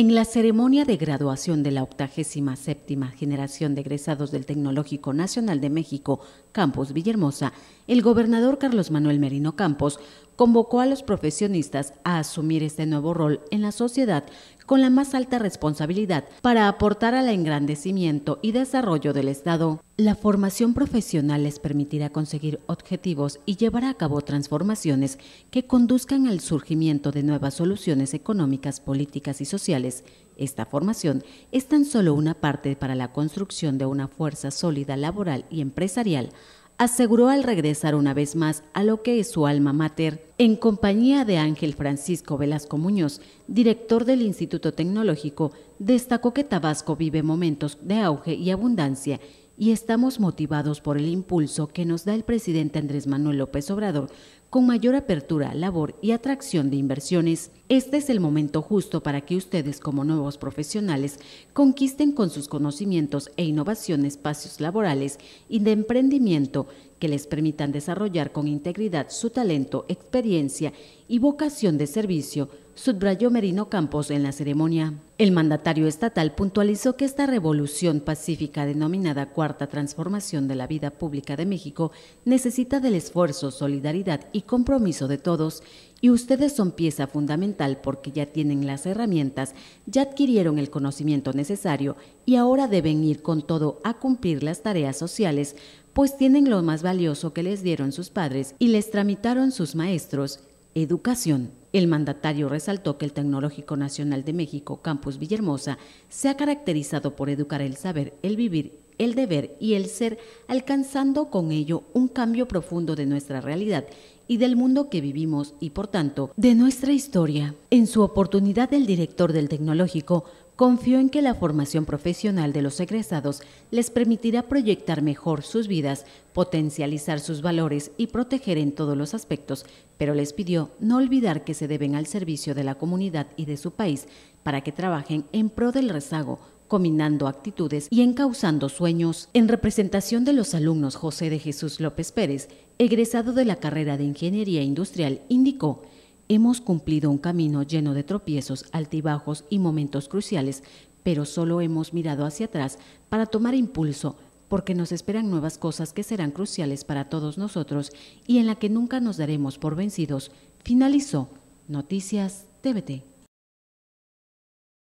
En la ceremonia de graduación de la 87 generación de egresados del Tecnológico Nacional de México, Campus Villahermosa, el gobernador Carlos Manuel Merino Campos convocó a los profesionistas a asumir este nuevo rol en la sociedad con la más alta responsabilidad para aportar al engrandecimiento y desarrollo del Estado. La formación profesional les permitirá conseguir objetivos y llevar a cabo transformaciones que conduzcan al surgimiento de nuevas soluciones económicas, políticas y sociales. Esta formación es tan solo una parte para la construcción de una fuerza sólida laboral y empresarial aseguró al regresar una vez más a lo que es su alma mater, en compañía de Ángel Francisco Velasco Muñoz, director del Instituto Tecnológico, destacó que Tabasco vive momentos de auge y abundancia y estamos motivados por el impulso que nos da el presidente Andrés Manuel López Obrador con mayor apertura, labor y atracción de inversiones. Este es el momento justo para que ustedes como nuevos profesionales conquisten con sus conocimientos e innovación espacios laborales y de emprendimiento que les permitan desarrollar con integridad su talento, experiencia y vocación de servicio, subrayó Merino Campos en la ceremonia. El mandatario estatal puntualizó que esta revolución pacífica denominada Cuarta Transformación de la Vida Pública de México necesita del esfuerzo, solidaridad y compromiso de todos, y ustedes son pieza fundamental porque ya tienen las herramientas, ya adquirieron el conocimiento necesario y ahora deben ir con todo a cumplir las tareas sociales pues tienen lo más valioso que les dieron sus padres y les tramitaron sus maestros, educación. El mandatario resaltó que el Tecnológico Nacional de México, Campus Villahermosa, se ha caracterizado por educar el saber, el vivir, el deber y el ser, alcanzando con ello un cambio profundo de nuestra realidad y del mundo que vivimos y, por tanto, de nuestra historia. En su oportunidad, el director del Tecnológico confió en que la formación profesional de los egresados les permitirá proyectar mejor sus vidas, potencializar sus valores y proteger en todos los aspectos, pero les pidió no olvidar que se deben al servicio de la comunidad y de su país para que trabajen en pro del rezago, combinando actitudes y encauzando sueños. En representación de los alumnos José de Jesús López Pérez, egresado de la carrera de Ingeniería Industrial, indicó Hemos cumplido un camino lleno de tropiezos, altibajos y momentos cruciales, pero solo hemos mirado hacia atrás para tomar impulso, porque nos esperan nuevas cosas que serán cruciales para todos nosotros y en la que nunca nos daremos por vencidos, finalizó Noticias TVT.